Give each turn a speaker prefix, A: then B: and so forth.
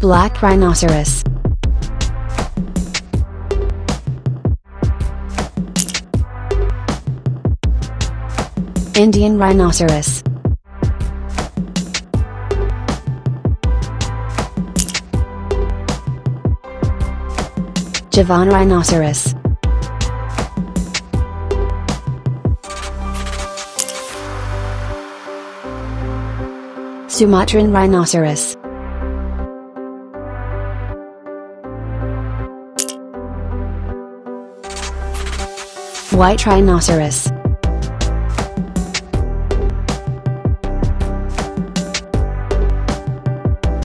A: Black rhinoceros. Indian rhinoceros. Javan rhinoceros. Sumatran rhinoceros. White rhinoceros.